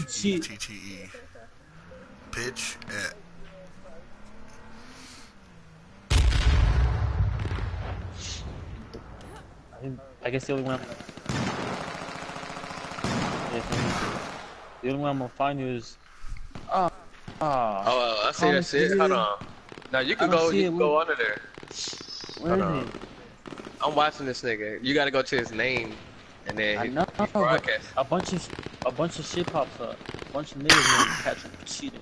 E T- T T E. Pitch at. I guess the only one. I'm... The only one I'm gonna find you is. Ah. Ah. Oh, I see Can't that shit. see Hold on. Now you can go. You can go under there. Where is hold on. he? I'm watching this nigga. You gotta go to his name, and then I he, know, he broadcast. a bunch of a bunch of shit pops up. A bunch of niggas catch cheating.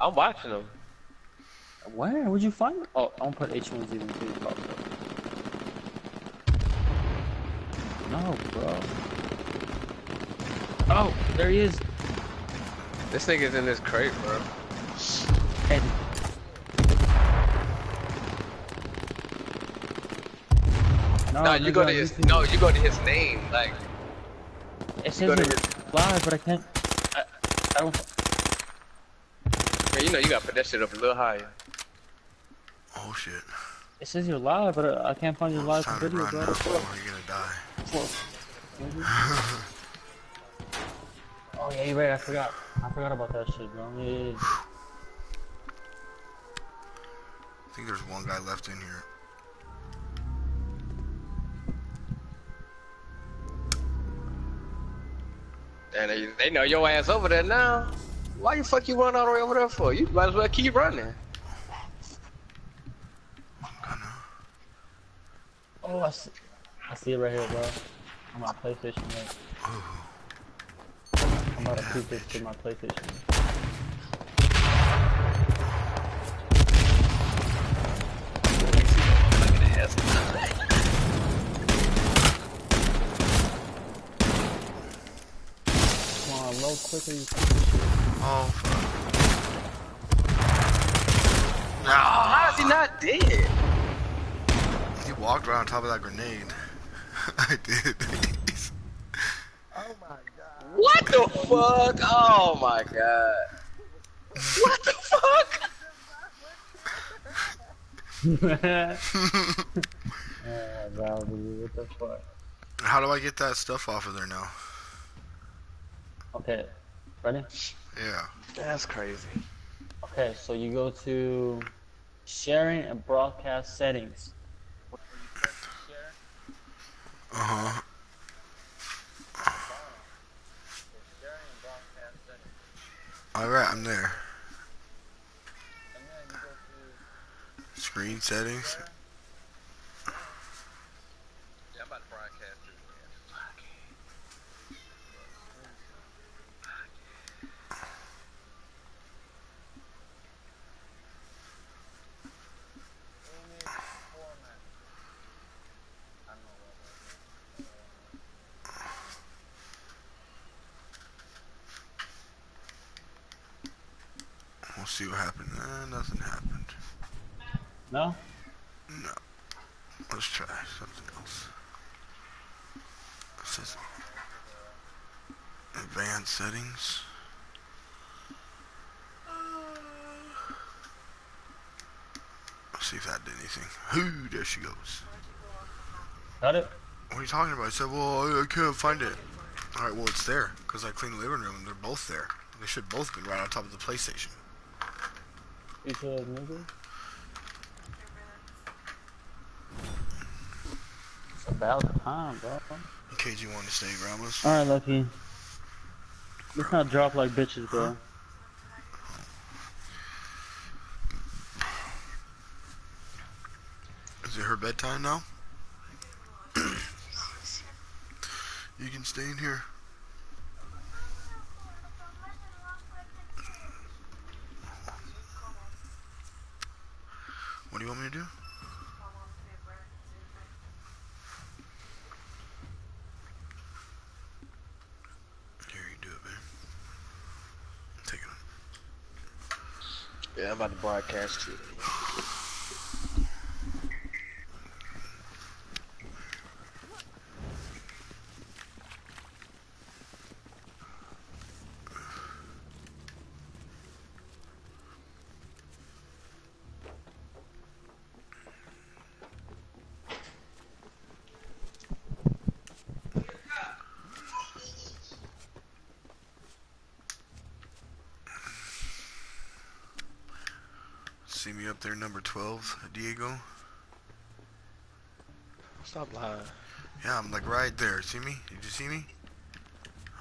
I'm watching them. Where? Would you find them? Oh, I'm gonna put H1Z in too. pops up. No, bro. Oh, there he is. This nigga's in this crate, bro. And no, No, you go to his. No, you go to his name. Like It says you're his- live, but I can't. I, I don't. man, you know, you gotta put that shit up a little higher. Oh shit. It says you're live, but I, I can't find your It's live time to video, run bro. now, or you're gonna die. Oh yeah, you're right. I forgot. I forgot about that shit, bro. Yeah, yeah, yeah. I think there's one guy left in here. And they, they know your ass over there now. Why you fuck you run all the way over there for? You might as well keep running. Oh, I see, I see it right here, bro. I'm on my PlayStation, right? I'm about to keep this to my PlayStation. Come on, low quicker, you Oh fuck. How is he not dead? He walked right on top of that grenade. I did. Oh what the fuck? Oh my god. What the fuck? yeah, bro, dude, what the fuck? How do I get that stuff off of there now? Okay, ready? Yeah. That's crazy. Okay, so you go to sharing and broadcast settings. Uh huh. Alright, I'm there. Screen settings. See what happened. Eh, nothing happened. No? No. Let's try something else. It says advanced settings. Let's see if that did anything. Whoo, there she goes. Got it? What are you talking about? I said, well, I, I can't find it. Alright, well, it's there. Because I cleaned the living room and they're both there. They should both be right on top of the PlayStation. You should nigga. It's about time, bro. In case you want to stay, Ramos. Alright, Lucky. Let's not drop like bitches, bro. Is it her bedtime now? you can stay in here. What do you want me to do? Here, you do it, man. Take it. Yeah, I'm about to broadcast you. See me up there, number 12, Diego? Stop lying. Yeah, I'm like right there. See me? Did you see me?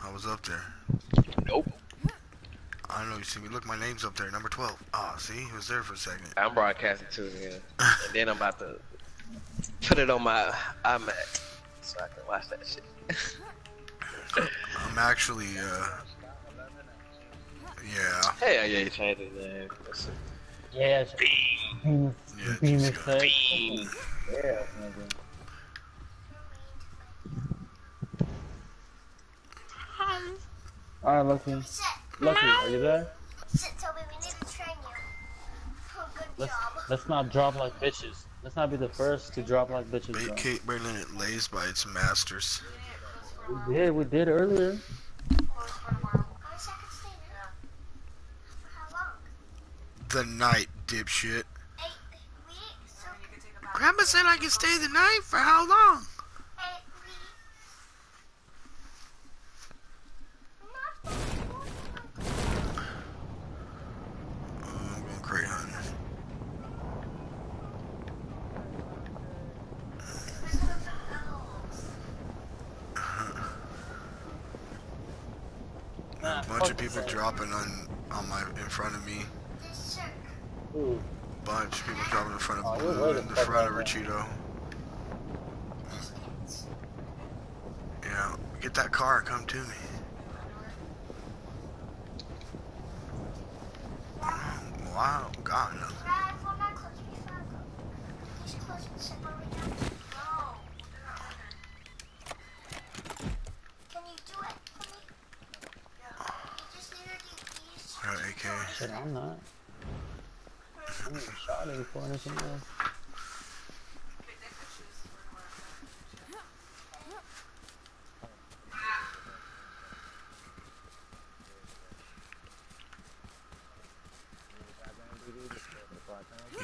I was up there. Nope. I know you see me. Look, my name's up there, number 12. Ah, see? It was there for a second. I'm broadcasting too, yeah. and then I'm about to put it on my iMac so I can watch that shit. I'm actually, uh... Yeah. Hell yeah, you changed his name. Let's. Yeah, it's Beam, Yeah, Beam just is got- sick. Beam. Yeah, nigga. Alright, Lucky. Lucky, are you there? Shit, Toby, we need to train you. Oh, good Let's job. let's not drop like bitches. Let's not be the first to drop like bitches. Bait Bro. Kate Berlin it lays by its masters. We did, we did earlier. I wish I could stay there. For how long? The night, dipshit. Eight weeks? So Grandma said I could stay the night for how long? eight weeks. Oh, I'm going crate hunting. A bunch of people dropping on on my in front of me. Ooh, Bunch of people dropping in front Oh, of Blue in the front of. Rachito. Yeah, get that car, come to me. Wow, God, no. Drive on my clothes before I go. These clothes will sit over here. No. Can you do it for me? You just need to do these. I got AK. shit, I'm not. I'm not before anything else.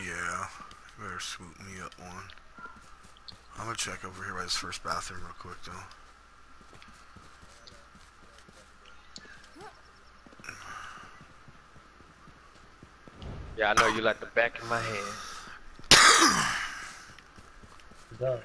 Yeah, better swoop me up one. I'm gonna check over here by this first bathroom real quick though. Yeah, I know you like the back of my hand. It does.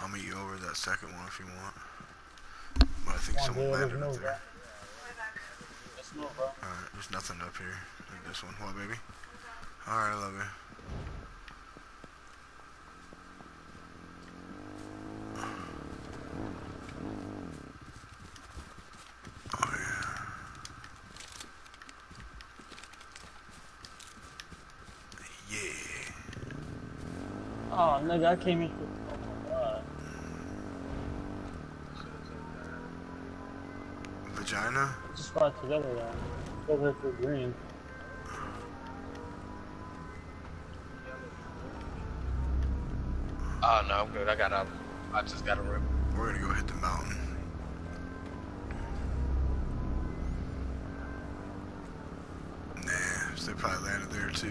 I'll meet you over that second one if you want. But I think someone dude, let's landed up there. Let's move, bro. Alright, there's nothing up here. Like this one. What, baby? Alright, I love you. Oh, yeah. Yeah. Nigga, I came in. Oh. Vagina? Just fought together though. Go here for green. Oh no, I'm good. I got a. I just got a rip. We're gonna go hit the mountain. Nah, they probably landed there too.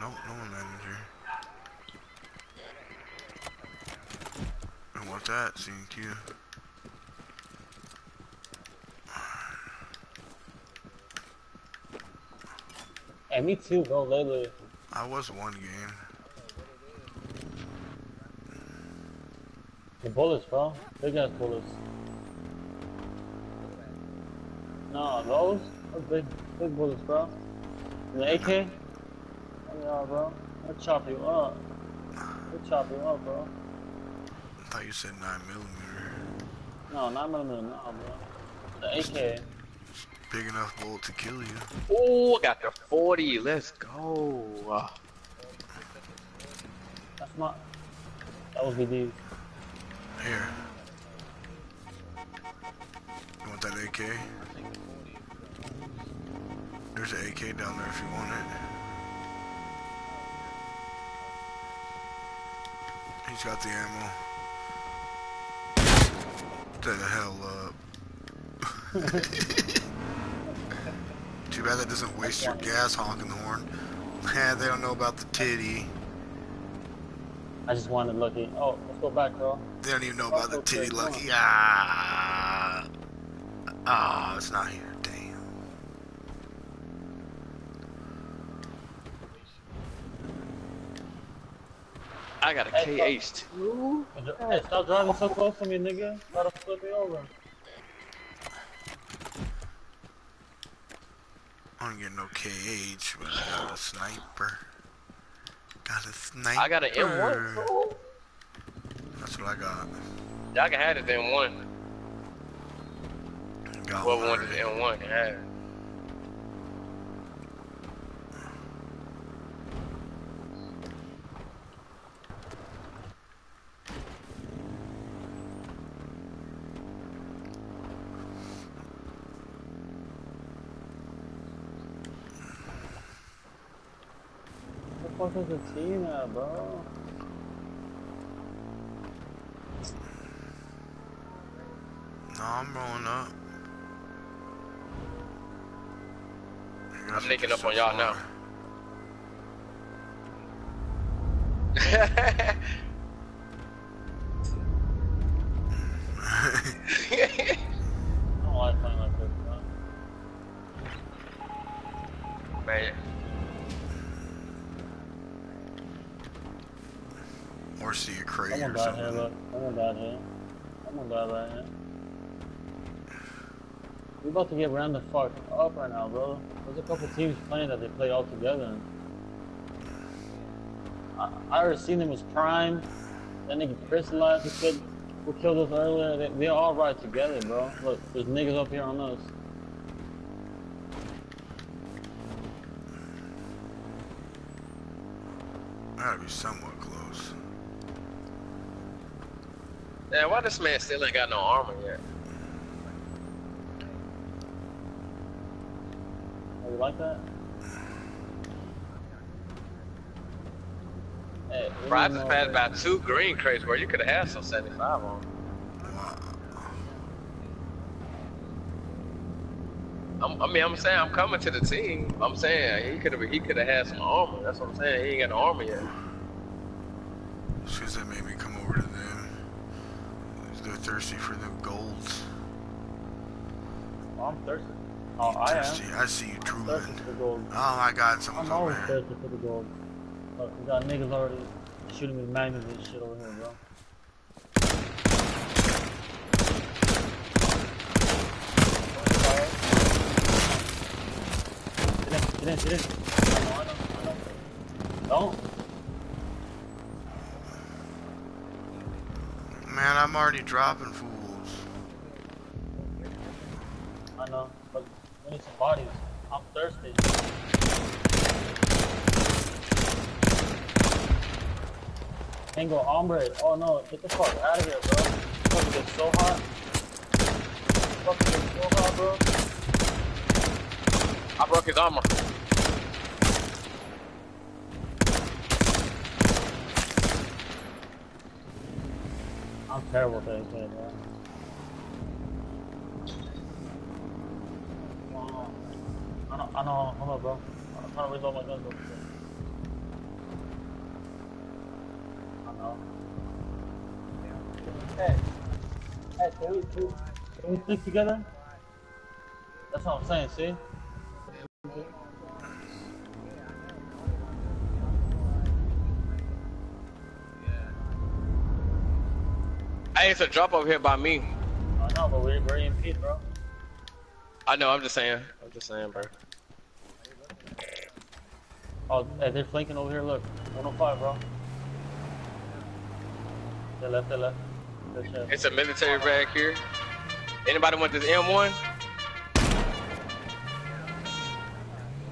Nope, no one landed here. I want that, C and Q. Hey, me too, bro. Lately, I was one game. the bullets, bro. Big ass bullets. No, those? Those big, big bullets, bro. And the AK? Oh, yeah, bro. I'll chop you up. I'll chop you up, bro. I thought you said 9 millimeter. No, not millimeter, no, bro. The AK. Big enough bullet to kill you. Oh, I got the 40. Let's go. Uh, That's not. That was VD. Here. You want that AK? There's an AK down there if you want it. He's got the ammo. Stay the hell up. Too bad that doesn't waste your gas honking the horn. Man, they don't know about the titty. I just wanted lucky. Oh, let's go back, bro. They don't even know about the titty come lucky. Ah. Ah, it's not here. Damn. I got a Hey, KH too. Hey, stop driving so close to me, nigga. Gotta flip me over. I don't get no KH, but I got a sniper. Got a sniper. I got an M1. too. That's what I got. Y'all can have it then one. Got one the. M1 can have it. What the fuck team at, bro? No, I'm rolling up. I'm are nicking just up on y'all now. or here, something. look. I'm gonna die here. I'm gonna die right here. We're about to get ran the fuck up right now, bro. There's a couple teams playing that they play all together. I, I already seen them as Prime. That nigga Crystallized who killed, who killed us earlier. They, they all ride together, bro. Look, there's niggas up here on us. Gotta be somewhat close. Man, why this man still ain't got no armor yet? Oh, you like that? Hey, we Bro, I just passed by two green crates where you could have had some 75 on. I'm, I mean, I'm saying I'm coming to the team. I'm saying he could have he could have had some armor. That's what I'm saying. He ain't got no armor yet. Because that made me come over to them. They're thirsty for the golds. Oh, I'm thirsty. Oh, I thirsty. am. I see you Thirsty drooling. for gold. Oh my god, someone's I'm over always thirsty for the gold. Oh, Look, uh, we got niggas already shooting with magnets and shit over here, bro. Get in, get in, get in. Don't. Man, I'm already dropping fools. I know, but we need some bodies. I'm thirsty. Tango Ombre. Oh no, get the fuck out of here, bro. Fucking get so hot. Fucking get so hot, bro. I broke his armor. I'm terrible at AK, bro. Oh, I know, I know, hold on, bro. I'm trying to reload my gun real quick. I know. Hey, hey, can we, can we, can we stick together? That's what I'm saying, see? It's a drop over here by me. I know, but we're, we're bro. I know. I'm just saying. I'm just saying, bro. Oh, hey, they're flanking over here, look. 105, bro. They left, they left. It's a military bag here. Anybody want this M1?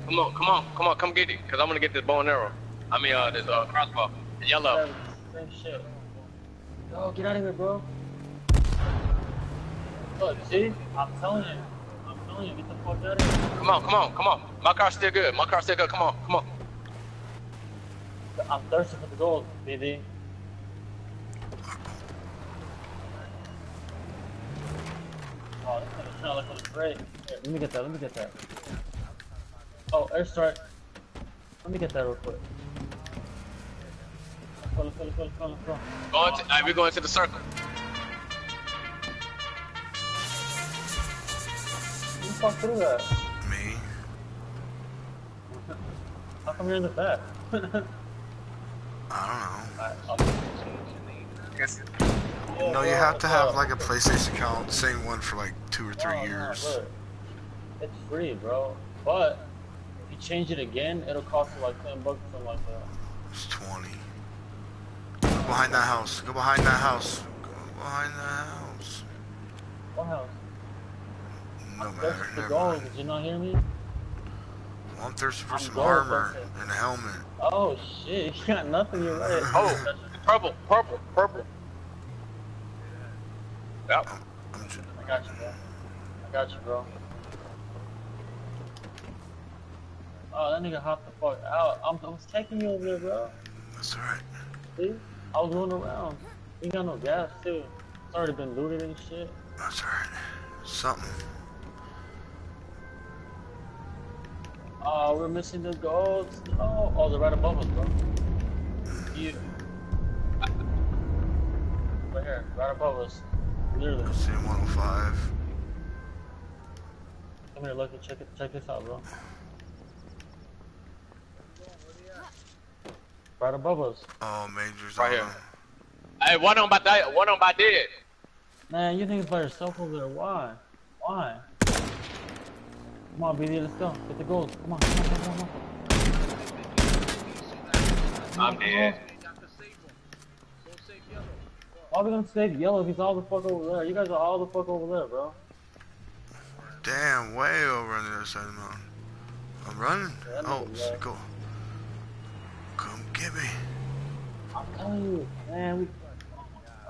Come on, come on, come on, come get it. Cause I'm gonna get this bow and arrow. I mean, uh, this uh, crossbow. Yellow. Same shit. No, get out of here, bro. Look, see? I'm telling you. I'm telling you, get the fuck out of here. Come on, come on, come on. My car's still good. My car's still good. Come on, come on. I'm thirsty for the gold, baby. Oh, this thing is trying to look like great. Here, let me get that, let me get that. Oh, air strike. Let me get that real quick. Go. Going to, alright, we're going to the circle. Who the fuck threw that? Me. How come you're in the back? I Alright, I'll- don't know. Oh, no, you have to have oh. like a PlayStation account, same one for like two or three No, no, years. look. It's free, bro. But if you change it again, it'll cost you like ten bucks or something like that. It's 20. Go behind that house. Go behind that house. Go behind that house. What house? No That's matter. the Never goal. mind. Did you not hear me? Well, I'm thirsty for I'm some gold, armor that's it. and a helmet. Oh shit, you got nothing. You're right. Oh, purple, purple, purple. Yep. I'm just, I got you, bro. I got you, bro. Oh, that nigga hopped the fuck out. I'm, I was taking you over there, bro. that's alright. See? I was going around. You got no gas, too. It's already been looted and shit. That's alright. Something. Oh, we're missing the gold. Oh, Oh, they're right above us, bro. You. Right here, right above us. Literally. See 105. Come here, look, check it, check this out, bro. Right above us. Oh, Major's Right on here. Hey, one on my di- one on my dead. Man, you think it's by yourself over there? Why? Why? Come on, BD, let's go. Get the gold. Come on, come on, come on, come on. I'm dead. Why are we gonna save yellow if he's all the fuck over there? You guys are all the fuck over there, bro. Damn, way over on the other side of the mountain. I'm running. Yeah, Oh, nigga left. go. Come get me. I'm telling you, man, we.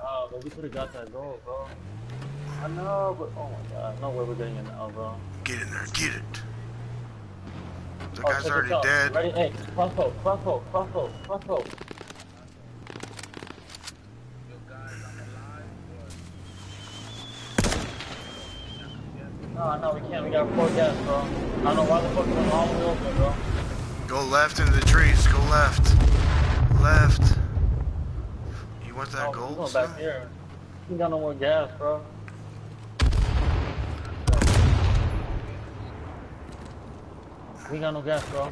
Oh, but we could have got that gold, bro. I know, but oh my god, no way we're getting it now, bro. Get in there. Get it. The Oh, guy's already dead. Ready? Hey, crossbow, crossbow, crossbow, crossbow. No, no, we can't. We got four gas, bro. I don't know why the fuck we went all the way over there, bro. Go left into the trees. Go left. Left. You want that Oh, gold? going back here. We got no more gas, bro. We got no gas, bro.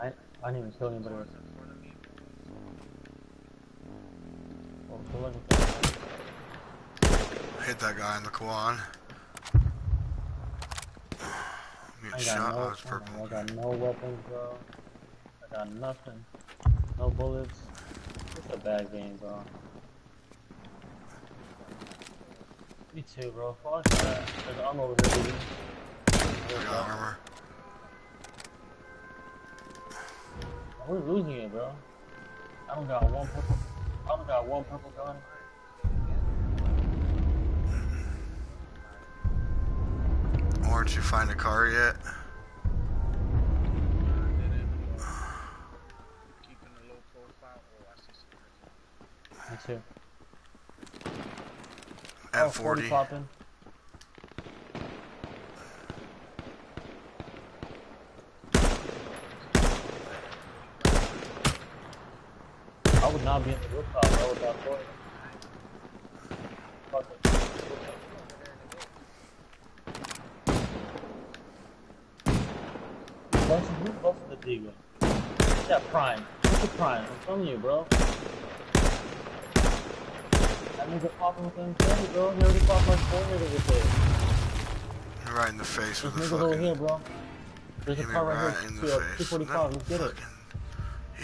I I didn't even kill anybody. That. Hit that guy in the quad. I'm I got no, Oh. I got no weapons, bro. I got nothing. No bullets. It's a bad game, bro. Me too, bro. Fuck that. Armor over here, dude. I got armor. We're losing it, bro. I don't got one purple. I don't got one purple gun. Or did you find a car yet? Me too. M40. Oh, 40 popping. Not be in the rooftop, that boy. Fuck it. Busted, who busted the Deagle? Yeah, Prime. What's the Prime? I'm telling you, bro. That nigga popping with them things, bro. He already popped four niggas with it. Right in the face There's with the fucking. here, bro. There's a car right right here. in the face. 245. Let's get it.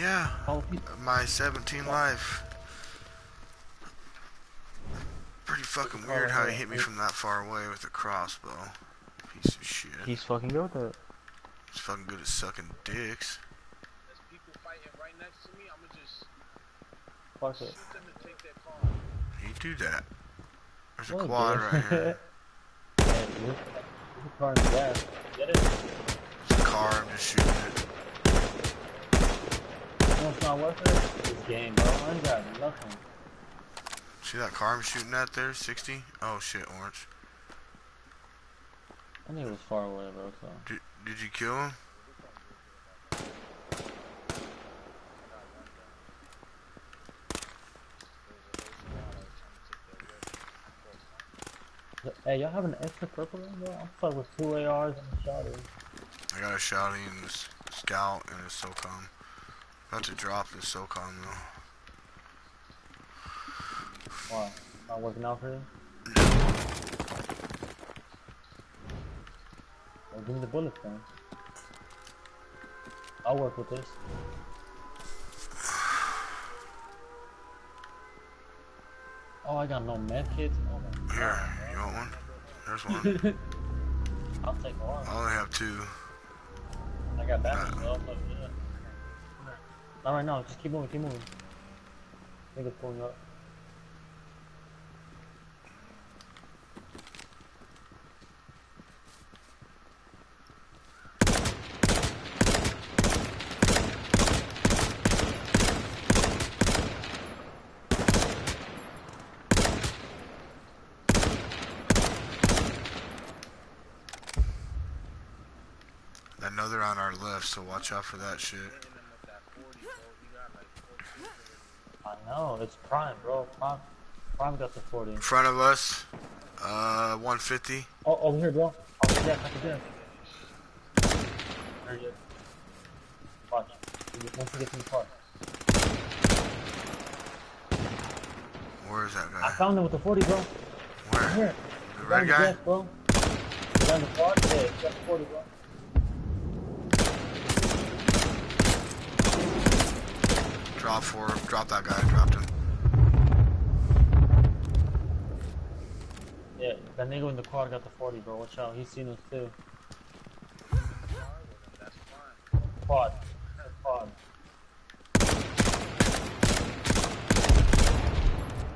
Fucking- Yeah, oh. my 17 life. Pretty fucking weird how he hit me from that far away with a crossbow. Piece of shit. He's fucking good with it. He's fucking good at sucking dicks. There's people fighting right next to me. I'm gonna just Fuck it. shoot them and take their car. You do that. There's a Look, quad dude. right here. Hey, this- this car in the back. Get it? There's a car, I'm just shooting it. Know what's not worth it? This game, bro. I ain't got nothing. See that car I'm shooting at there? 60? Oh shit, orange. I knew it was far away, bro. So. Did, did you kill him? Hey, y'all have an extra purple one, bro? I'm fucking with two ARs and a shotty. I got a shotty and a s- scout and a SOCOM. About to drop this SOCOM though. Why? Not working out for you? Well, give me the bullets then. I'll work with this. Oh, I got no med kits. Oh my Here, you want one? There's one. I'll take one. I only have two. I got batteries, uh, though. Not right now. Just keep moving. Keep moving. Niggas pulling up. I know they're on our left, so watch out for that shit. Hitting him with that 40, bro. He got like 40 I know. It's prime, bro. Prime. Prime got the 40. In front of us, uh, 150. Oh, over here, bro. Over there, over there. There he is. Watch. Once you get to the car. Where is that guy? I found him with the 40, bro. Right Where? here. The red guy? desk, bro. He's on the car. Yeah, he's got the 40, bro. Drop for Drop that guy. Dropped him. Yeah, that nigga in the quad got the 40, bro. Watch out. He's seen us too. Quad. Quad.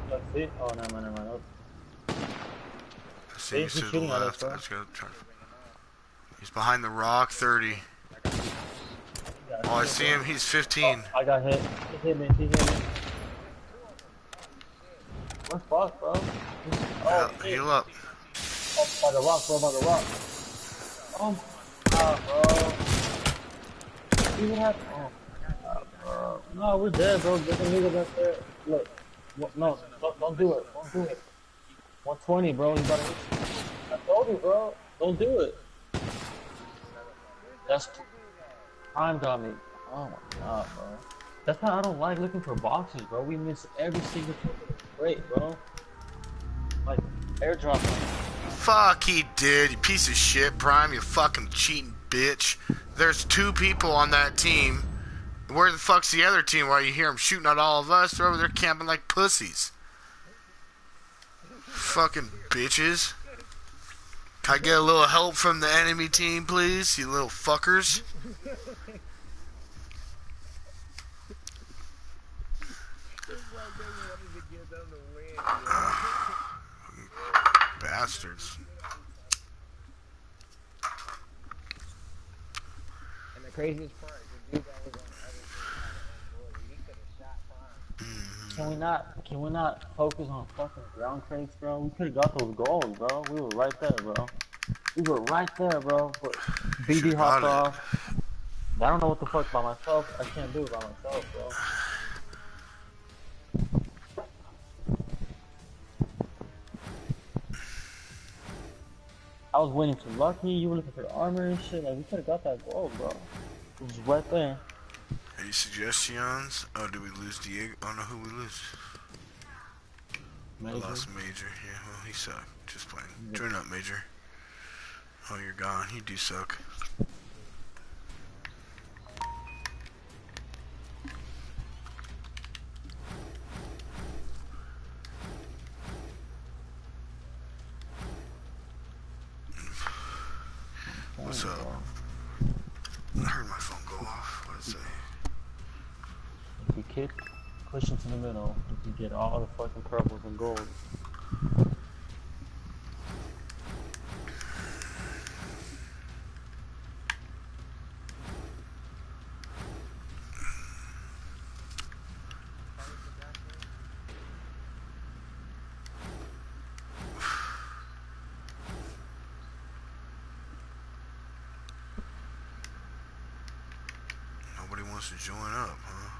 Let's see. Oh, never mind. Oh, I see He's he's to the shooting at us, bro. Let's go. He's behind the rock. 30. Oh, I see him. He's 15. I got hit. He hit me. He hit me. We're fucked, bro. Oh, shit. heal up. Oh, by the rock, bro, by the rock. Oh my god, bro. What happened? Oh my god, bro. No, we're dead, bro. There's a nigga back there. Look. No, don't, don't do it. Don't do it. 120, bro. He's about to hit you. I told you, bro. Don't do it. That's time got me. Oh my god, bro. That's why I don't like looking for boxes, bro. We miss every single great, bro. Like airdrop. Fuck, he did. You piece of shit, Prime. You fucking cheating bitch. There's two people on that team. Where the fuck's the other team? Why you hear them shooting at all of us? They're over there camping like pussies. Fucking bitches. Can I get a little help from the enemy team, please? You little fuckers. Bastards. And the craziest part, the dude that was on the other side, he could have shot Prime. Can we not? Can we not focus on fucking ground crates, bro? We could have got those goals, bro. We were right there, bro. We were right there, bro. But BD Should've hopped off. I don't know what the fuck by myself. I can't do it by myself, bro. I was waiting for Lucky. You were looking for armor and shit. Like we could have got that gold, bro. It was right there. Any suggestions? Oh, did we lose Diego? Oh no, who we lose? We Major. lost Major. Yeah, well, he sucked. Just playing. Join up, Major. Oh, you're gone. You do suck. What's Damn, up? bro. I heard my phone go off. What did it say? If you kick, push into the middle, you can get all the fucking purples and golds. Nobody wants to join up, huh?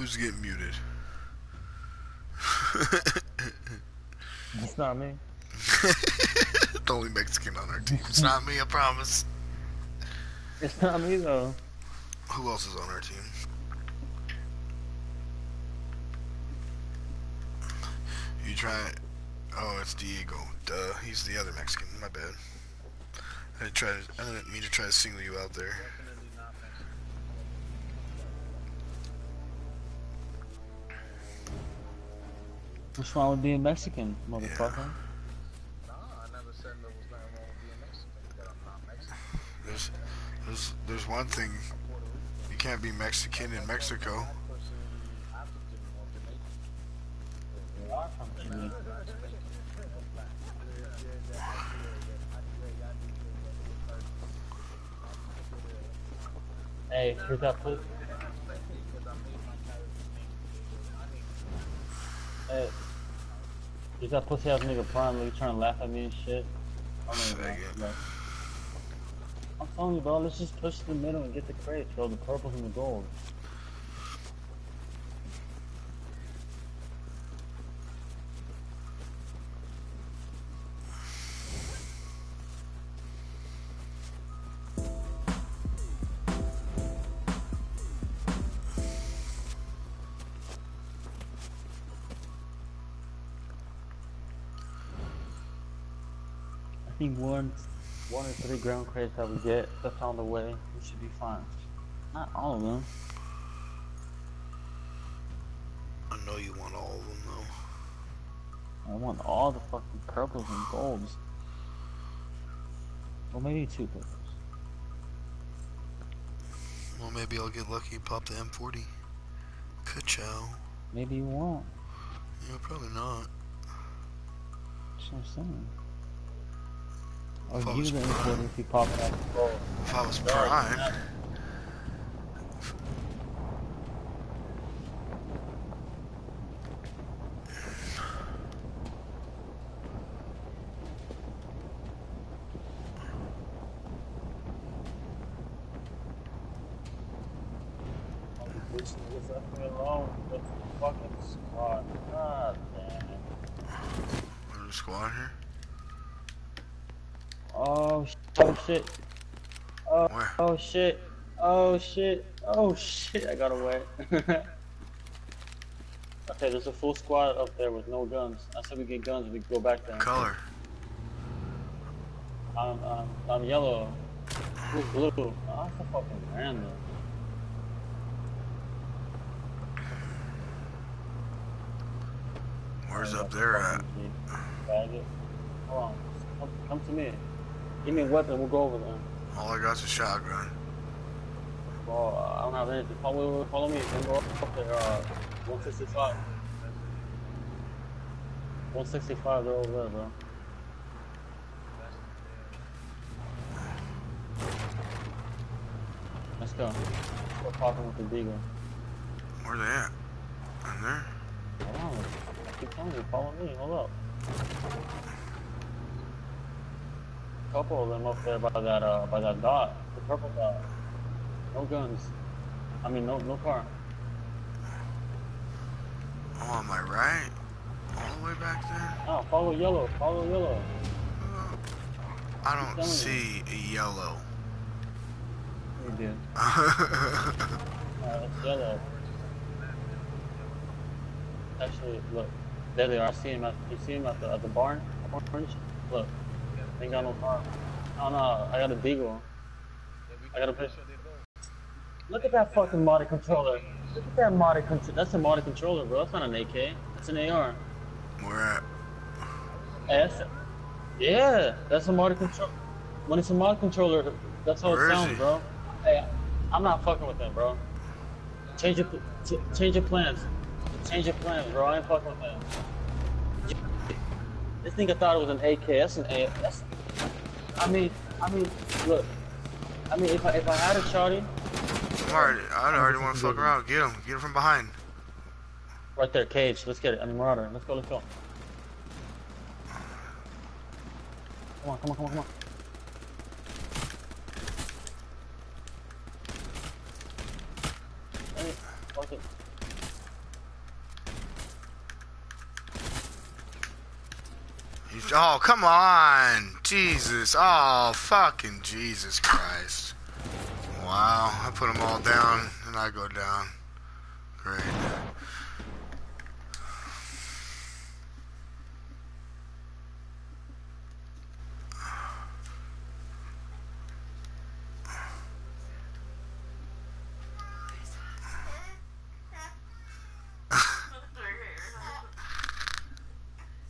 Who's getting muted? It's not me. the only Mexican on our team. It's not me, I promise. It's not me though. Who else is on our team? You try. Oh, it's Diego. Duh, he's the other Mexican. My bad. I didn't try to. I didn't mean to try to single you out there. What's wrong with being Mexican, motherfucker? Nah, I never said there was nothing wrong with being Mexican, but I'm not Mexican. There's, there's, there's one thing. You can't be Mexican in Mexico. I personally African more Jamaican. You are from Jamaica. Hey, here's that pussy. Hey, here's that pussy ass nigga prime. Like, trying to laugh at me and shit. I'm like, Faggot. bro, like, I'm telling you, bro. Let's just push to the middle and get the crates, bro. The purples and the gold. Think one, one or three ground crates that we get that's on the way, we should be fine. Not all of them. I know you want all of them though. I want all the fucking purples and golds. Well, maybe two purples. Well, maybe I'll get lucky and pop the M40. Ka-chow. Maybe you won't. Yeah, probably not. That's what I'm saying. Or If I give was you the prime. if you pop out. If I was prime. Bitch niggas left me alone with the fucking squad. God damn it. There's a squad here. Oh, oh shit. Oh, Where? oh shit. Oh shit. Oh shit. I got away. okay, there's a full squad up there with no guns. I said we get guns, we go back there. Color. I'm, I'm, I'm yellow. Blue? Oh, that's a fucking random. Where's up there at? Hold on. Come, come to me. Give me a weapon, we'll go over there. All I got's a shotgun. Well, uh, I don't have anything. Follow, follow me. Then go up there. Uh, 165. 165, they're over there, bro. Let's go. We're popping with the Deagle. Where they at? In there? Hold on. I keep telling you, follow me. Hold up. Couple of them up there by that uh by that dot, the purple dot. No guns. I mean, no no car. Oh, am I right? All the way back there? Oh, follow yellow. Follow yellow. I don't you. see a yellow. You did. oh, Uh, it's yellow. Actually, look. There they are. I see him at. You see him at the at the barn. Orange. Look. Ain't got no car. Oh no, I got a deagle. I got a pitch. Look at that fucking modded controller. Look at that modded controller. That's a modded controller, bro. That's not an AK. That's an AR. Where at? S. Yeah, that's a motor controller. When it's a mod controller, that's how Where it sounds, bro. Hey, I'm not fucking with them, bro. Change your, change your plans. Change your plans, bro. I ain't fucking with them. This nigga thought it was an AK. That's an A. That's. I mean, I mean, look. I mean, if I if I had a I'm already, I already want to fuck around. Get him. Get him from behind. right there, cage. Let's get it. I mean, Marauder. Let's go. Let's go. Come on, come on, come on, come on. Hey, fuck it. He's, oh, come on. Jesus. Oh, fucking Jesus Christ. Wow. I put them all down, and I go down. Great.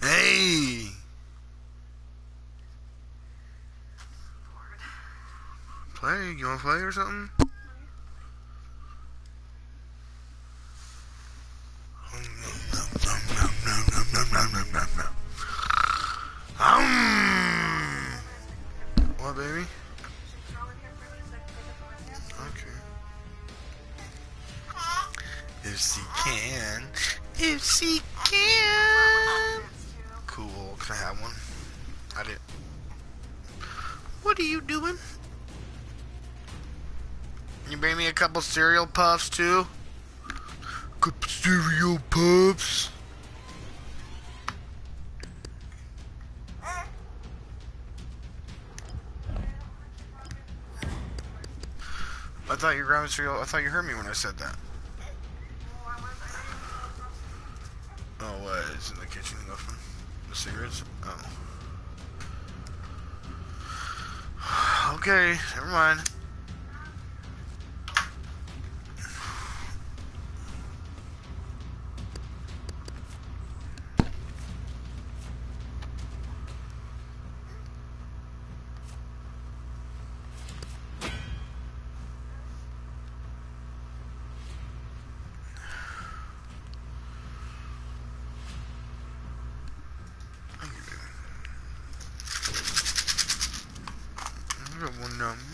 Hey! What, baby? Okay. If she can, if she can. Cool. Can I have one? I did. What are you doing? Bring me a couple cereal puffs too? Couple cereal puffs. I thought you grabbing cereal. I thought you heard me when I said that. Oh, what? It's in the kitchen, Muffin? The cigarettes? Oh. Okay, never mind. Thank